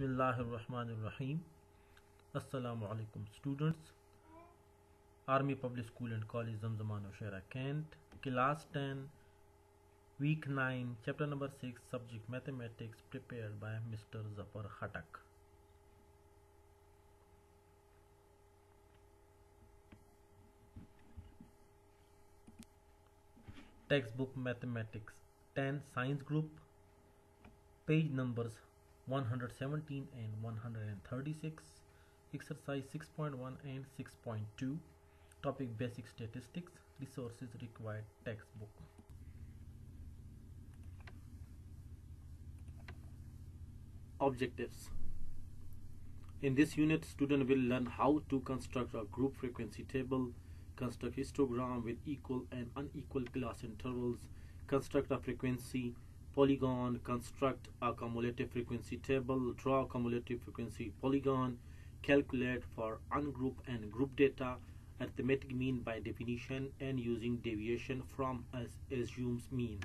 Bismillahirrahmanirrahim. Assalamu alaikum students. Army Public School and College Zamzamano Shera Kent. Class 10, Week 9, Chapter number 6, Subject Mathematics, prepared by Mr. Zafar Khatak. Textbook Mathematics 10 Science Group, page numbers 117 and 136, exercise 6.1 and 6.2, topic basic statistics, resources required. Textbook. Objectives. In this unit, student will learn how to construct a group frequency table, construct histogram with equal and unequal class intervals, construct a frequency polygon, construct a cumulative frequency table, draw a cumulative frequency polygon, calculate for ungroup and group data, arithmetic mean by definition and using deviation from as assumes mean.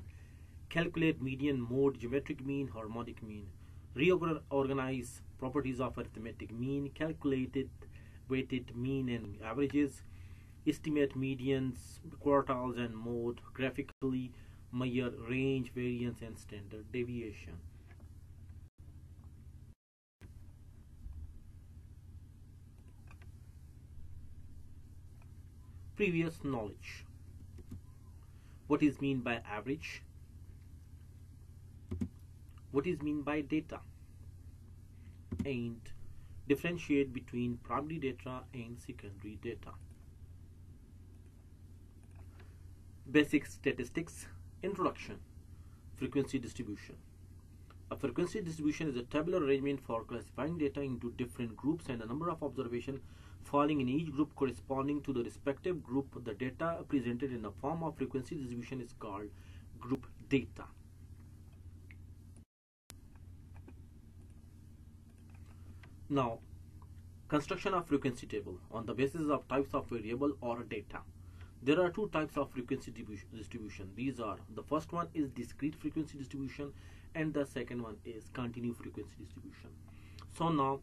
Calculate median mode, geometric mean, harmonic mean. Reorganize properties of arithmetic mean, calculated weighted mean and averages, estimate medians, quartiles and mode, graphically measure range, variance and standard deviation. Previous knowledge. What is mean by average? What is mean by data? And differentiate between primary data and secondary data. Basic statistics Introduction Frequency distribution. A frequency distribution is a tabular arrangement for classifying data into different groups and the number of observations falling in each group corresponding to the respective group. The data presented in the form of frequency distribution is called group data. Now, construction of frequency table on the basis of types of variable or data. There are two types of frequency distribution. These are the first one is discrete frequency distribution and the second one is continuous frequency distribution. So now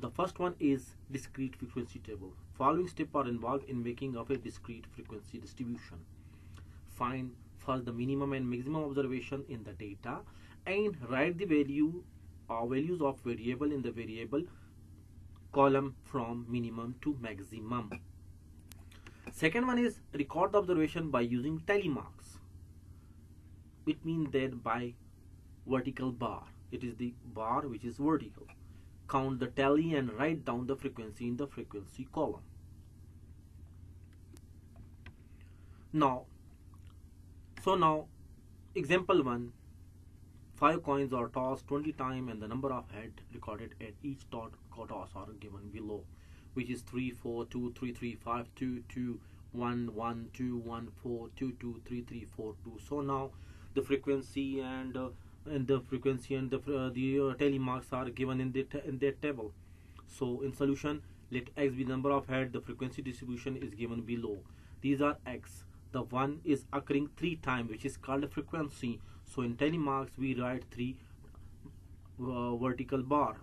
the first one is discrete frequency table. Following steps are involved in making of a discrete frequency distribution. Find first the minimum and maximum observation in the data and write the value or values of variable in the variable column from minimum to maximum. Second one is record the observation by using tally marks. It means that by vertical bar. It is the bar which is vertical. Count the tally and write down the frequency in the frequency column. Now, so now example 1 5 coins are tossed 20 times and the number of head recorded at each toss are given below which is 3 4 2 3 3 5 2 2 1 1 2 1 4 2 2 3 3 4 2 so now the frequency and uh, and the frequency and the uh, the uh, marks are given in the in that table. So in solution let x be number of head the frequency distribution is given below. These are x. The one is occurring three times which is called a frequency. So in tally marks we write three uh, vertical bar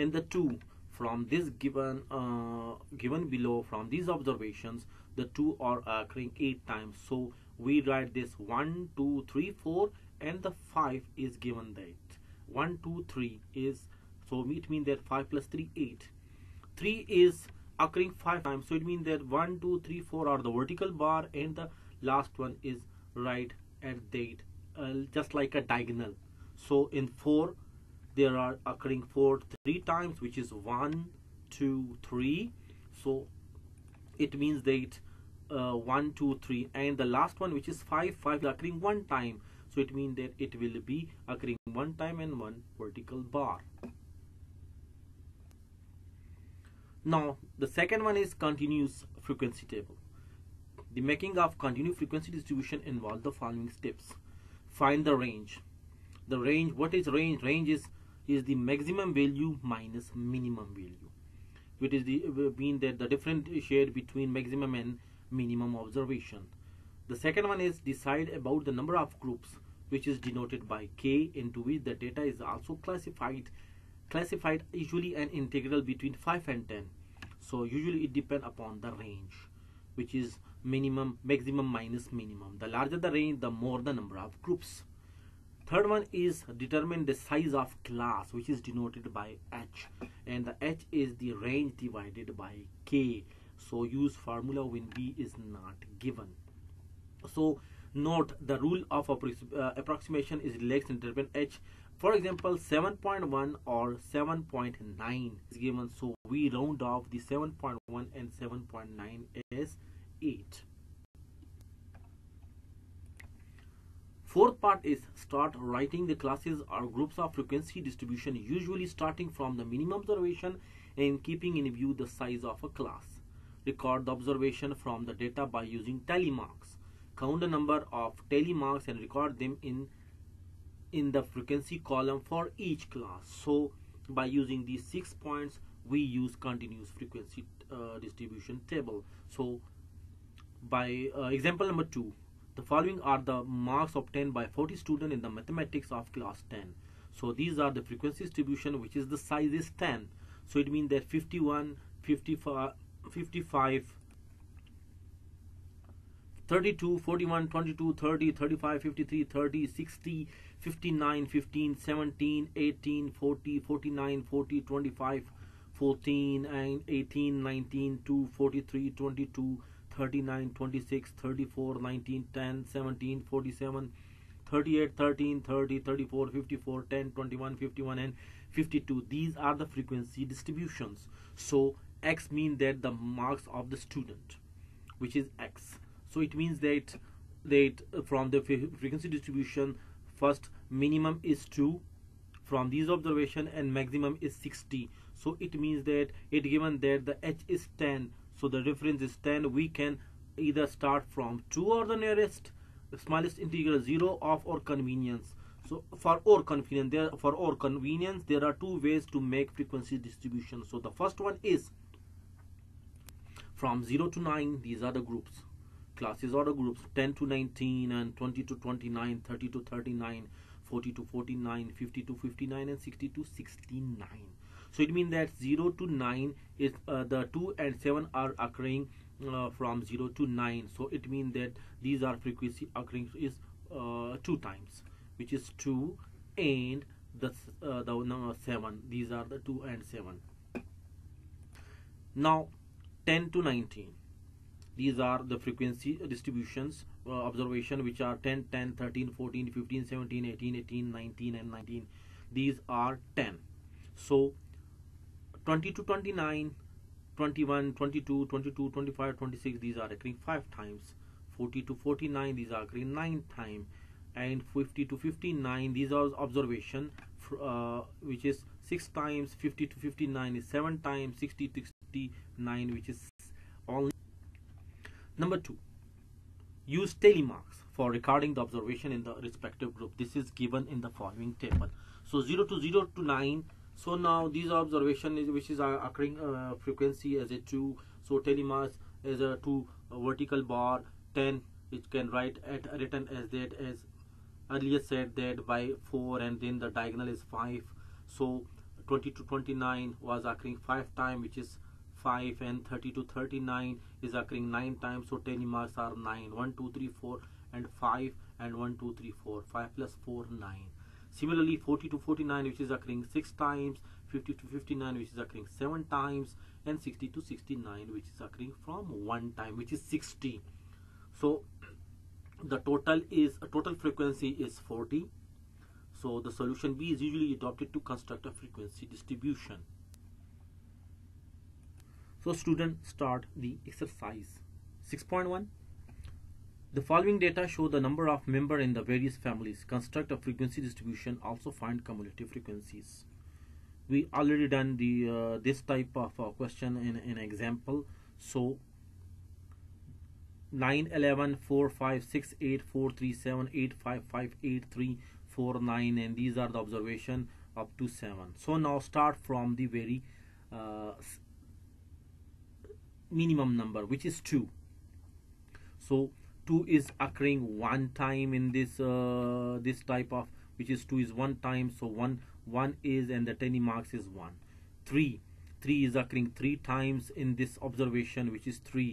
and the two from this given uh, given below from these observations the two are occurring eight times. So we write this one two three four and the five is given that one two three is so it means that five plus three eight. Three is occurring five times. So it means that one two three four are the vertical bar and the last one is right at that uh, just like a diagonal. So in four there are occurring four three times which is one two three. So it means that uh, one two three and the last one which is five five occurring one time. So it means that it will be occurring one time and one vertical bar. Now the second one is continuous frequency table. The making of continuous frequency distribution involves the following steps. Find the range. The range what is range? Range is is the maximum value minus minimum value which is the uh, mean that the different shade between maximum and minimum observation. The second one is decide about the number of groups which is denoted by k into which the data is also classified classified usually an integral between 5 and 10 so usually it depends upon the range which is minimum maximum minus minimum. The larger the range the more the number of groups third one is determine the size of class which is denoted by h. And the h is the range divided by k. So use formula when b is not given. So note the rule of uh, approximation is relaxed interval h. For example 7.1 or 7.9 is given. So we round off the 7.1 and 7.9 as 8 Fourth part is start writing the classes or groups of frequency distribution usually starting from the minimum observation and keeping in view the size of a class. Record the observation from the data by using tally marks. Count the number of tally marks and record them in in the frequency column for each class. So by using these six points we use continuous frequency uh, distribution table. So by uh, example number 2 the following are the marks obtained by 40 students in the mathematics of class 10. So these are the frequency distribution which is the size is 10. So it means that 51, 55, 55 32, 41, 22, 30, 35, 53, 30, 60, 59, 15, 17, 18, 40, 49, 40, 25, 14, and 18, 19, 2, 43, 22, 39 26 34 19 10 17 47 38 13 30 34 54 10 21 51 and 52 these are the frequency distributions. So x means that the marks of the student which is x. So it means that that from the frequency distribution first minimum is 2 from these observation and maximum is 60 so it means that it given that the h is 10 so the reference is 10 we can either start from 2 or the nearest smallest integral 0 of our convenience. So for our convenience there for our convenience there are two ways to make frequency distribution. So the first one is from 0 to 9 these are the groups. Classes or the groups. 10 to 19 and 20 to 29 30 to 39 40 to 49 50 to 59 and 60 to 69 so it means that 0 to 9 is uh, the 2 and 7 are occurring uh, from 0 to 9 so it means that these are frequency occurring is uh, two times which is 2 and the uh, the number 7 these are the 2 and 7 now 10 to 19 these are the frequency distributions uh, observation which are 10 10 13 14 15 17 18 18 19 and 19 these are 10 so 20 to 29 21 22 22 25 26 these are occurring 5 times. 40 to 49 these are occurring 9 times and 50 to 59 these are observation uh, which is 6 times. 50 to 59 is 7 times. 60 to 69 which is only number 2 use tally marks for recording the observation in the respective group. This is given in the following table. So 0 to 0 to 9 so now these observation is which is occurring uh, frequency as a 2 so tally marks as a 2 vertical bar 10 it can write at written as that as earlier said that by 4 and then the diagonal is 5 so 20 to 29 was occurring 5 time which is 5 and 30 to 39 is occurring 9 times so tally marks are 9 1 2 3 4 and 5 and 1 2 3 4 5 plus 4 9 Similarly, 40 to 49, which is occurring 6 times, 50 to 59, which is occurring 7 times, and 60 to 69, which is occurring from 1 time, which is 60. So, the total is a total frequency is 40. So, the solution B is usually adopted to construct a frequency distribution. So, student start the exercise 6.1 the following data show the number of members in the various families. Construct a frequency distribution. Also find cumulative frequencies. We already done the uh, this type of uh, question in an example. So 9, 11, 4, 5, 6, 8, 4, 3, 7, 8, 5, 5, 8, 3, 4, 9 and these are the observation up to 7. So now start from the very uh, minimum number which is 2. So 2 is occurring one time in this uh, this type of which is 2 is one time so 1 1 is and the 10 marks is 1 3 3 is occurring three times in this observation which is 3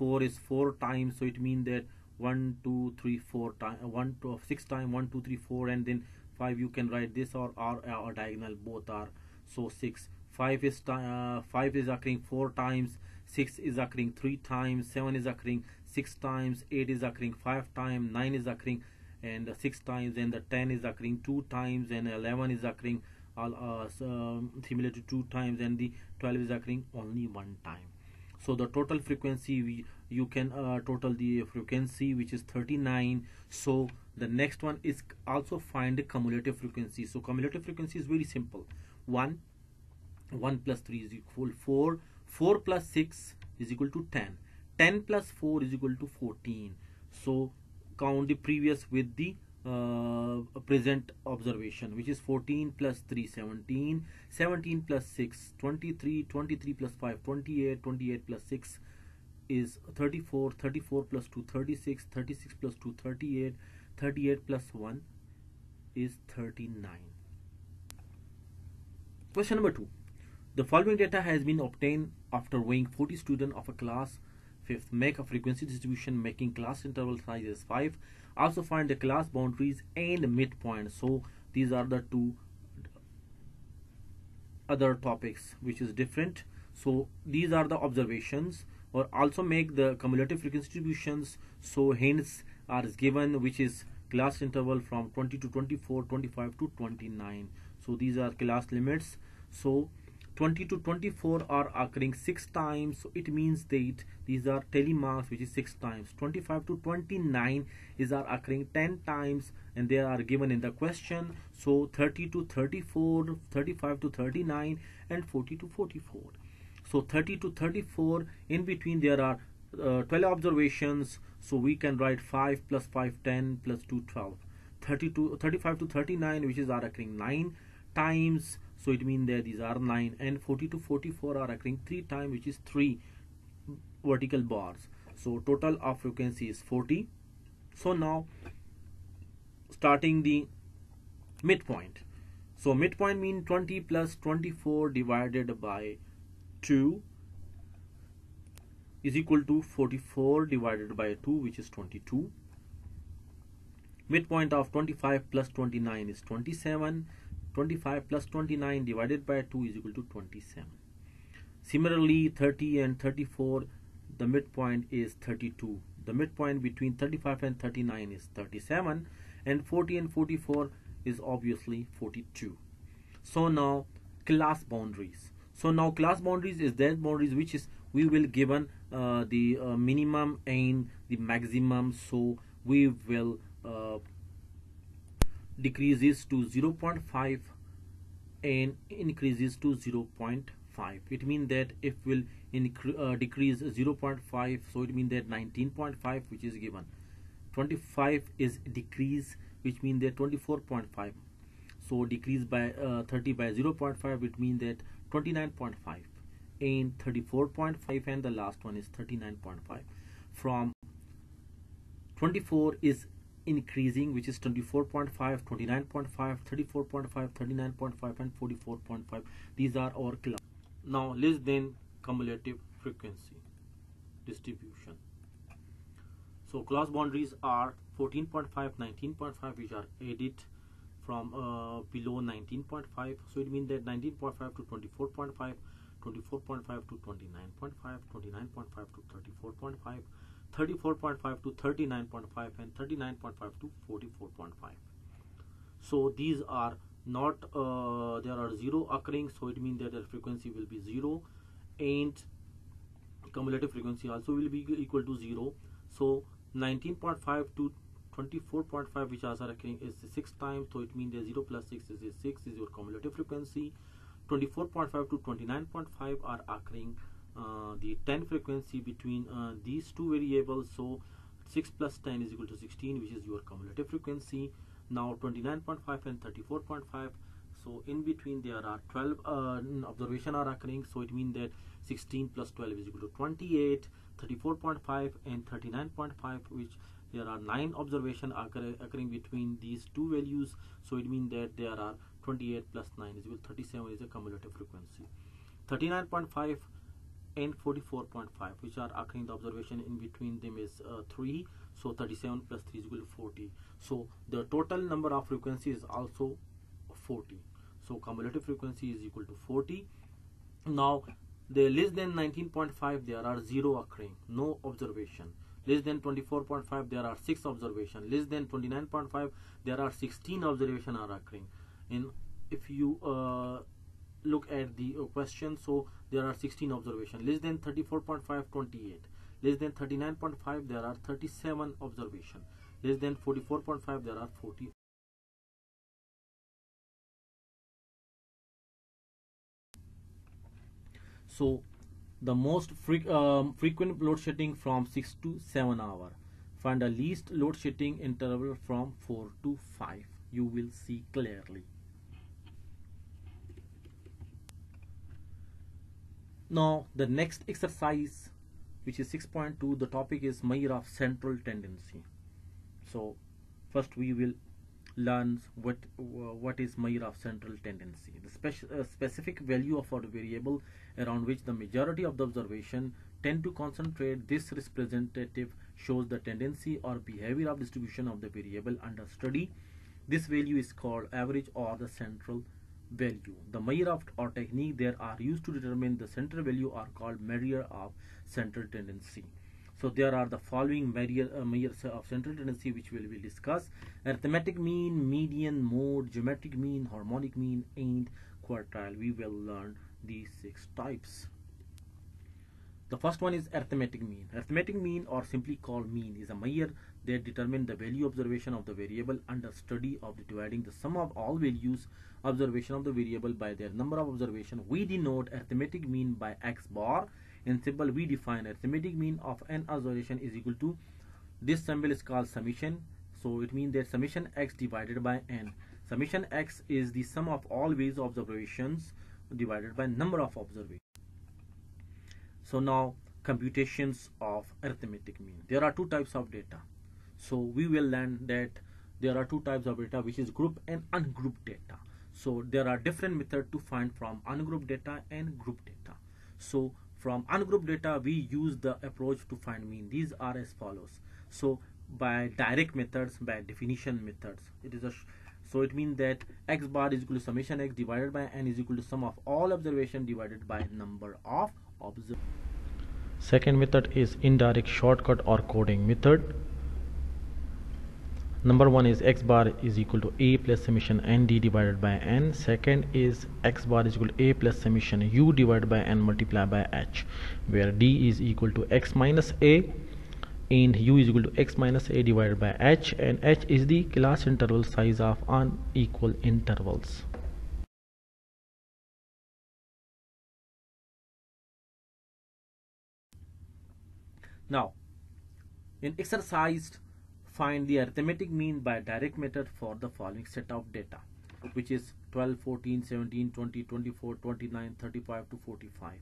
4 is four times so it means that 1 2 3 4 time uh, 1 to 6 time 1 2 3 4 and then 5 you can write this or or, or diagonal both are. So 6 5 is uh, 5 is occurring four times 6 is occurring three times 7 is occurring six times 8 is occurring five times 9 is occurring and six times and the 10 is occurring two times and 11 is occurring all uh, um, similar to two times and the 12 is occurring only one time. So the total frequency we you can uh, total the frequency which is 39 so the next one is also find the cumulative frequency. So cumulative frequency is very simple. 1 1 plus 3 is equal 4 4 plus 6 is equal to 10 10 plus 4 is equal to 14 so count the previous with the uh, present observation which is 14 plus 3 17 17 plus 6 23 23 plus 5 28 28 plus 6 is 34 34 plus 2 36 36 plus 2 38 38 plus 1 is 39 question number 2 the following data has been obtained after weighing 40 students of a class fifth make a frequency distribution making class interval size is 5 also find the class boundaries and midpoint. So these are the two other topics which is different. So these are the observations. Or also make the cumulative frequency distributions. So hints are given which is class interval from 20 to 24 25 to 29 so these are class limits. So 20 to 24 are occurring six times. So it means that these are tally marks which is six times. 25 to 29 is are occurring 10 times and they are given in the question. So 30 to 34 35 to 39 and 40 to 44 so 30 to 34 in between there are uh, 12 observations. So we can write 5 plus 5 10 plus 2 12 30 to 35 to 39 which is are occurring 9 times so it means that these are 9 and 40 to 44 are occurring 3 times which is 3 vertical bars. So total of frequency is 40 so now starting the midpoint. So midpoint mean 20 plus 24 divided by 2 is equal to 44 divided by 2 which is 22 midpoint of 25 plus 29 is 27 25 plus 29 divided by 2 is equal to 27 similarly 30 and 34 the midpoint is 32 the midpoint between 35 and 39 is 37 and 40 and 44 is obviously 42 so now class boundaries. So now class boundaries is that boundaries which is we will given uh, the uh, minimum and the maximum. So we will uh, decreases to 0.5 and increases to 0.5 it means that if will uh, decrease 0.5 so it means that 19.5 which is given. 25 is decrease which means that 24.5 so decrease by uh, 30 by 0.5 it means that 29.5 and 34.5 and the last one is 39.5 from 24 is increasing which is 24.5 29.5 34.5 39.5 and 44.5 these are our class. Now let's then cumulative frequency distribution. So class boundaries are 14.5 19.5 which are added from uh, below 19.5 so it means that 19.5 to 24.5 24.5 to 29.5 29.5 to 34.5 34.5 to 39.5 and 39.5 to 44.5 so these are not uh, there are zero occurring so it means that their frequency will be zero and cumulative frequency also will be equal to zero. So 19.5 to 24.5 which are occurring is 6 times so it means that 0 plus 6 is 6 is your cumulative frequency. 24.5 to 29.5 are occurring the 10 frequency between uh, these two variables so 6 plus 10 is equal to 16 which is your cumulative frequency now 29.5 and 34.5 so in between there are 12 uh, observation are occurring so it means that 16 plus 12 is equal to 28 34.5 and 39.5 which there are 9 observation occur occurring between these two values. So it means that there are 28 plus 9 is equal to 37 is a cumulative frequency. 39.5 and 44.5 which are occurring the observation in between them is uh, 3 so 37 plus 3 is equal to 40 so the total number of frequency is also 40 so cumulative frequency is equal to 40 now the less than 19.5 there are zero occurring no observation. Less than 24.5 there are 6 observation. Less than 29.5 there are 16 observation are occurring. In if you uh, look at the uh, question so there are 16 observation. Less than 34.5 28 less than 39.5 there are 37 observation. Less than 44.5 there are 40 so the most fre um, frequent load shedding from 6 to 7 hour. Find the least load shedding interval from 4 to 5 you will see clearly now the next exercise which is 6.2 the topic is measure of central tendency. So first we will learn what what is measure of central tendency. The speci uh, specific value of a variable around which the majority of the observation tend to concentrate this representative shows the tendency or behavior of distribution of the variable under study. This value is called average or the central value. The of or technique there are used to determine the central value are called measure of central tendency. So there are the following measure, uh, measures of central tendency which we will discuss. Arithmetic mean, median, mode, geometric mean, harmonic mean and quartile. We will learn these six types. The first one is arithmetic mean. Arithmetic mean or simply called mean is a measure that determine the value observation of the variable under study of dividing the sum of all values observation of the variable by their number of observation. We denote arithmetic mean by x bar. In simple, we define arithmetic mean of n observation is equal to this symbol is called summation. So it means that summation x divided by n. Summation x is the sum of all ways observations divided by number of observations. So now computations of arithmetic mean. There are two types of data. So we will learn that there are two types of data which is group and ungrouped data. So there are different methods to find from ungrouped data and group data. So from ungrouped data we use the approach to find mean. These are as follows. So by direct methods, by definition methods, it is a so it means that x bar is equal to summation x divided by n is equal to sum of all observation divided by number of observations. Second method is indirect shortcut or coding method. Number one is x bar is equal to a plus summation nd divided by n. Second is x bar is equal to a plus summation u divided by n multiplied by h, where d is equal to x minus a and u is equal to x minus a divided by h and h is the class interval size of unequal intervals. Now, in exercise, find the arithmetic mean by direct method for the following set of data, which is 12, 14, 17, 20, 24, 29, 35 to 45.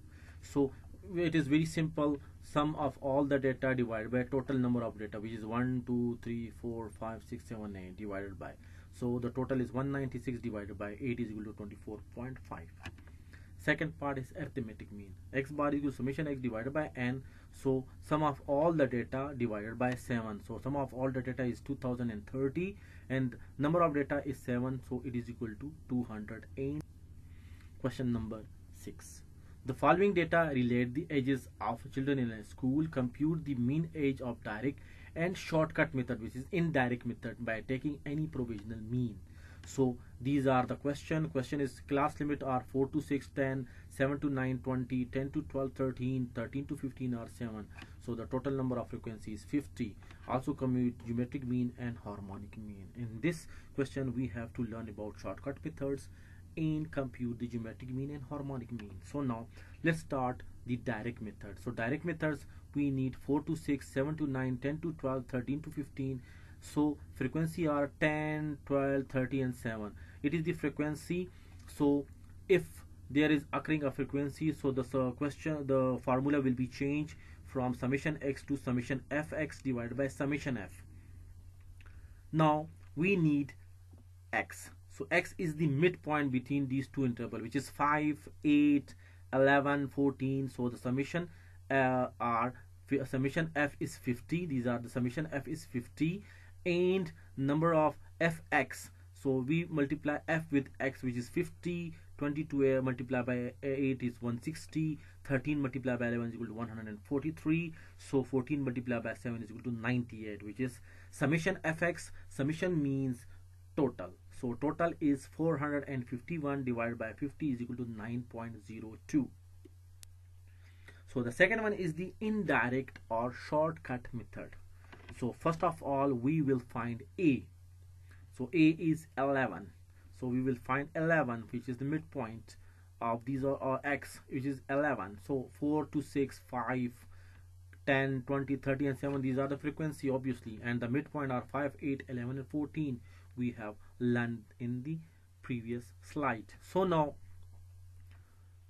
So it is very simple. Sum of all the data divided by total number of data, which is 1, 2, 3, 4, 5, 6, 7, 8 divided by. So the total is 196 divided by 8 is equal to 24.5. Second part is arithmetic mean. X bar is equal to summation x divided by n so sum of all the data divided by 7 so sum of all the data is 2030 and number of data is 7 so it is equal to 208 question number 6 the following data relate the ages of children in a school compute the mean age of direct and shortcut method which is indirect method by taking any provisional mean so these are the question. Question is class limit are 4 to 6 10 7 to 9 20 10 to 12 13 13 to 15 are 7 so the total number of frequencies 50 also commute geometric mean and harmonic mean. In this question we have to learn about shortcut methods and compute the geometric mean and harmonic mean. So now let's start the direct method. So direct methods we need 4 to 6 7 to 9 10 to 12 13 to 15 so frequency are 10 12 30 and 7 it is the frequency. So if there is occurring a frequency so the question the formula will be changed from summation x to summation fx divided by summation f. Now we need x. So x is the midpoint between these two interval which is 5 8 11 14 so the summation uh, are summation f is 50 these are the summation f is 50 and number of fx so we multiply f with x which is 50 22 multiplied by 8 is 160 13 multiplied by 11 is equal to 143 so 14 multiplied by 7 is equal to 98 which is summation fx summation means total. So total is 451 divided by 50 is equal to 9.02 so the second one is the indirect or shortcut method so first of all we will find a. So a is 11 so we will find 11 which is the midpoint of these are, are x which is 11 so 4 to 6 5 10 20 30 and 7 these are the frequency obviously. And the midpoint are 5 8 11 and 14 we have learned in the previous slide. So now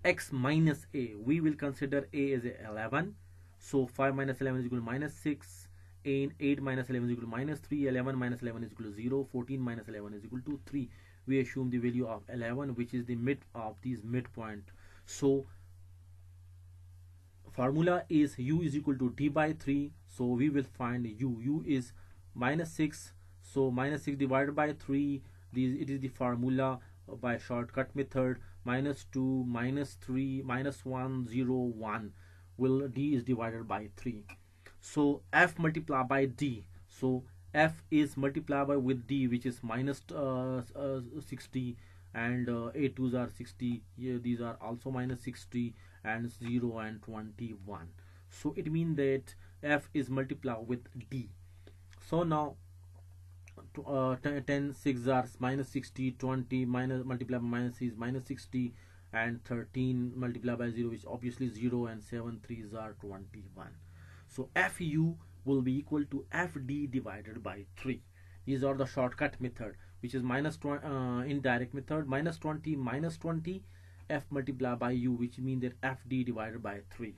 x minus a we will consider a as a 11 so 5 minus 11 is equal to minus 6 and 8 minus 11 is equal to minus 3 11 minus 11 is equal to 0 14 minus 11 is equal to 3 we assume the value of 11 which is the mid of these midpoint. So formula is u is equal to d by 3 so we will find u. u is minus 6 so minus 6 divided by 3 this it is the formula by shortcut method. Minus 2 minus 3 minus 1 0 1 will d is divided by 3 so f multiplied by d. So f is multiplied by with d which is minus, uh, uh, 60 and uh, a 2s are 60 yeah, these are also minus 60 and 0 and 21 so it means that f is multiplied with d. So now uh, 10 6 are minus 60 20 minus multiplied by minus is minus 60 and 13 multiplied by 0 which obviously 0 and 7 3s are 21 so fu will be equal to fd divided by 3 these are the shortcut method which is minus 20 uh, indirect method. Minus 20 minus 20 f multiplied by u which means that fd divided by 3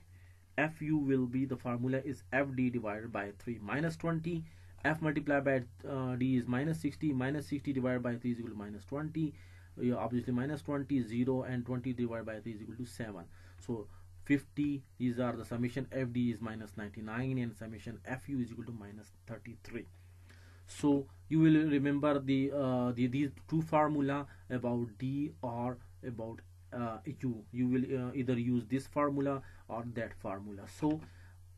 fu will be the formula is fd divided by 3 minus 20 f multiplied by uh, d is minus 60 minus 60 divided by 3 is equal to minus 20 yeah, obviously minus 20 0 and 20 divided by 3 is equal to 7 so 50 these are the summation fd is minus 99 and summation fu is equal to minus 33 so you will remember the, uh, the these two formula about d or about uh, u. You will uh, either use this formula or that formula. So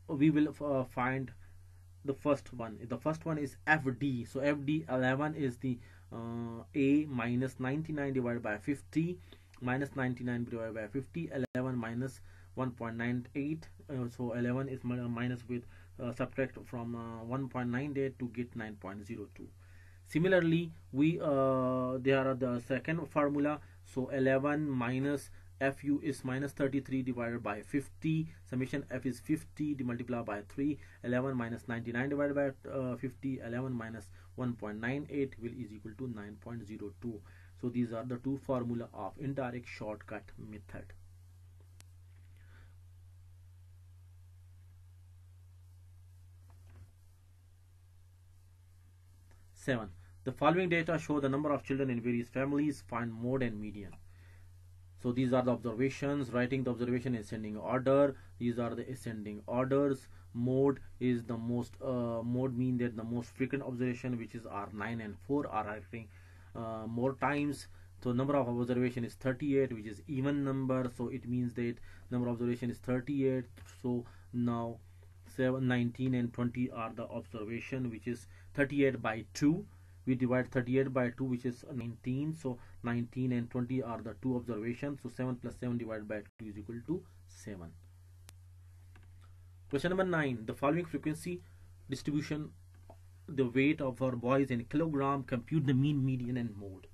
we will uh, find the first one. The first one is fd so fd 11 is the uh, a minus 99 divided by 50 minus 99 divided by 50 11 minus 1.98 uh, so 11 is minus with uh, subtract from uh, 1.98 to get 9.02 similarly we uh, there are the second formula so 11 minus fu is minus 33 divided by 50 summation f is 50 multiplied by 3 11 minus 99 divided by uh, 50 11 minus 1.98 will is equal to 9.02 so these are the two formula of indirect shortcut method Seven. The following data show the number of children in various families. Find mode and median. So these are the observations. Writing the observation in ascending order. These are the ascending orders. Mode is the most uh, mode mean that the most frequent observation which is r9 and 4 are writing uh, more times. So number of observation is 38 which is even number. So it means that number of observation is 38 so now 7 19 and 20 are the observation which is 38 by 2 we divide 38 by 2 which is 19 so 19 and 20 are the two observations. So 7 plus 7 divided by 2 is equal to 7 question number 9 the following frequency distribution the weight of our boys in kilogram compute the mean median and mode.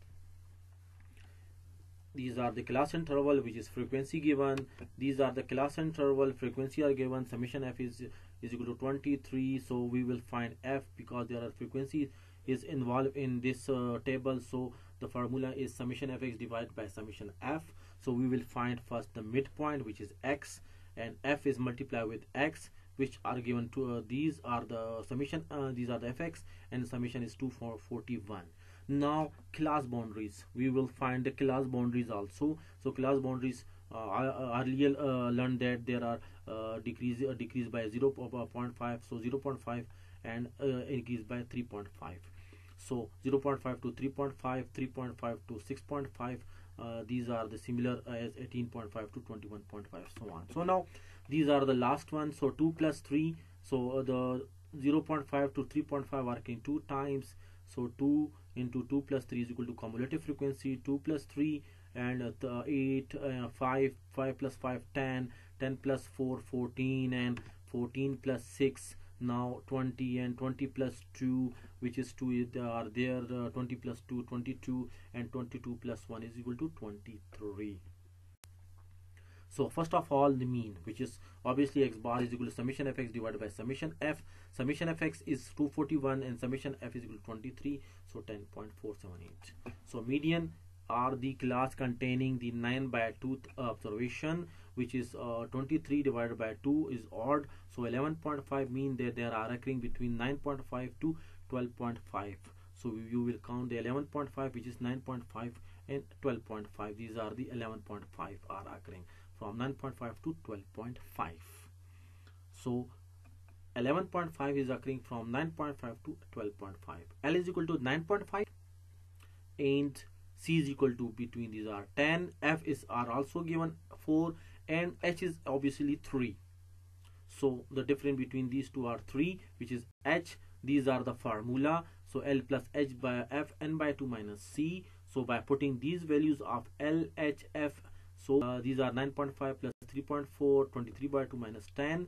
These are the class interval which is frequency given. These are the class interval frequency are given. Summation f is is equal to 23 so we will find f because there are frequencies is involved in this uh, table. So the formula is summation fx divided by summation f. So we will find first the midpoint which is x and f is multiplied with x which are given to uh, these are the summation uh, these are the fx and summation is 2 for 41 now class boundaries. We will find the class boundaries also. So class boundaries uh, earlier uh, learned that there are uh, decrease uh, decrease by 0 0.5 so 0.5 and uh, increase by 3.5 so 0.5 to 3.5 3.5 to 6.5 uh, these are the similar as 18.5 to 21.5 so on. So now these are the last ones so 2 plus 3 so uh, the 0.5 to 3.5 are working two times. So 2 into 2 plus 3 is equal to cumulative frequency 2 plus 3 and uh, 8 uh, 5 5 plus 5 10 10 plus 4 14 and 14 plus 6 now 20 and 20 plus 2 which is 2 are there uh, 20 plus 2 22 and 22 plus 1 is equal to 23 so first of all the mean which is obviously x bar is equal to summation fx divided by summation f. Summation fx is 241 and summation f is equal to 23 so 10.478 so median are the class containing the 9 by 2 observation which is uh, 23 divided by 2 is odd. So 11.5 mean that there are occurring between 9.5 to 12.5 so you will count the 11.5 which is 9.5 and 12.5 these are the 11.5 are occurring from 9.5 to 12.5 so 11.5 is occurring from 9.5 to 12.5 L is equal to 9.5 and c is equal to between these are 10 f is are also given 4 and h is obviously 3 so the difference between these two are 3 which is h. These are the formula. So l plus h by f n by 2 minus c. So by putting these values of l h f so uh, these are 9.5 plus 3.4 23 by 2 minus 10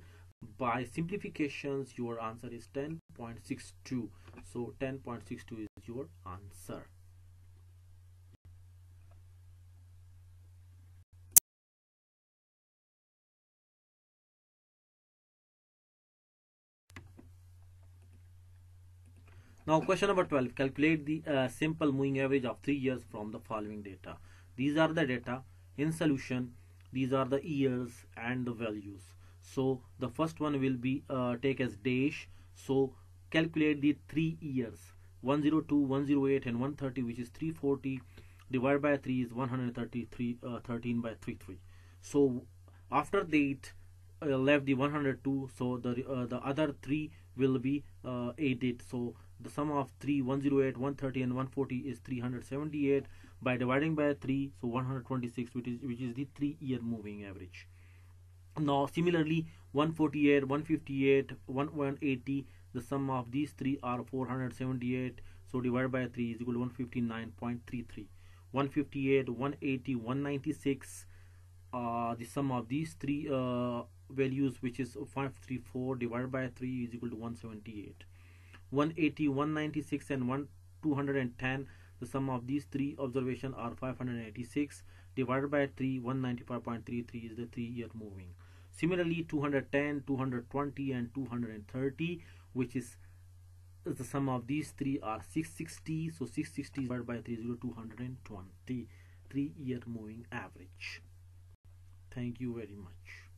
by simplifications your answer is 10.62 so 10.62 is your answer Now question number 12. Calculate the uh, simple moving average of 3 years from the following data. These are the data in solution. These are the years and the values. So the first one will be uh, take as dash. So calculate the 3 years. 102, 108 and 130 which is 340 divided by 3 is 133 uh, 13 by 33. So after that uh, left the 102 so the uh, the other three will be uh, added so the sum of 3 108 130 and 140 is 378 by dividing by 3 so 126 which is which is the 3 year moving average. Now similarly 148 158 180 the sum of these three are 478 so divided by 3 is equal to 159.33 158 180 196 uh, the sum of these three uh, values which is 534 divided by 3 is equal to 178 180 196 and 1 210 the sum of these three observations are 586 divided by 3 195.33 is the three year moving. Similarly 210 220 and 230 which is the sum of these three are 660 so 660 divided by 3 is 220 three year moving average. Thank you very much